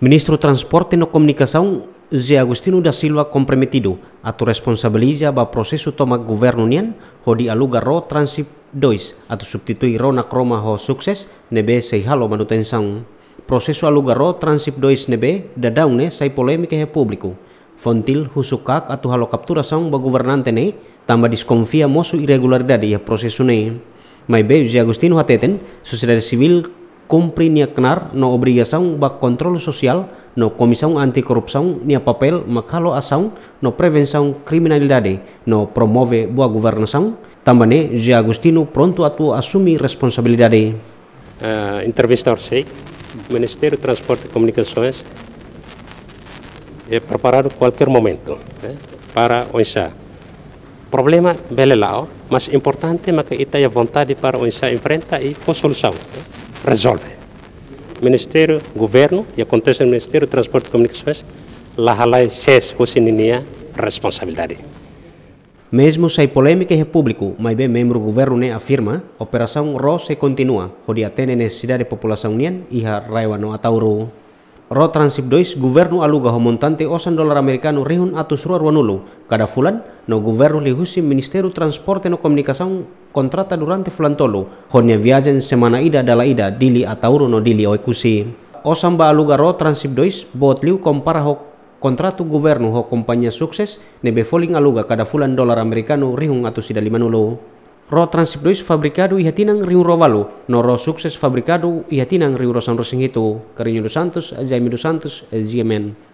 Ministro Transporte no Comunicação, Zé Agostino da Silva comprometido atau responsabiliza ba processo toma governo nian ho di aluga ro transip 2 atau substitui ro na kroma ho sukses nebe sei halo manutenção. Processo aluga ro transip 2 nebe dadang ne sai polemika he público. Fontil husukak atau halo capturação ba governante ne tamba desconfia mosu irregularidade ya processo ne. Mai be Zé hateten sociedade civil cumpre nia kenar no obrigação ba controle social no comissão anticorrupção nia papel makhalo ação no prevenção criminalidade no promove boa governação também José Agostino pronto a tu assumir responsabilidade uh, entrevista sei Ministério do Transporte e Comunicações é preparado qualquer momento né, para o INSA. Problema bele lá, mas importante que ita a vontade para o INSA enfrentar e com solução. Né resolve. Ministério, governo, e acontece no Ministério do Transporte e Comunicações, lá halai ses hosininia responsabilidade. Mesmo sai polêmica e público, mas bem membro do governo ne afirma, operação ROSE continua, onde atende necessidade da população e a raiva no atauro. Ro Transip 2, governo aluga ho montante osan dolar americano rihun atus ruar wanulo. Kada fulan, no governo lihusi Ministério Transporte no Comunicação contrata durante fulan tolo. Honya viajen semana ida dala ida dili atauro no dili oekusi. Osan ba aluga ro Transip 2, bot liu kompara ho kontratu governo ho kompanya sukses nebe foling aluga kada fulan dolar americano rihun atus ida lima nulo. Ro Transip 2 fabricado ihatinang Rio Rovalo, no ro sukses fabricado ihatinang Rio Rosan Rosing itu, Carinho dos Santos, Jaime dos Santos, GMN.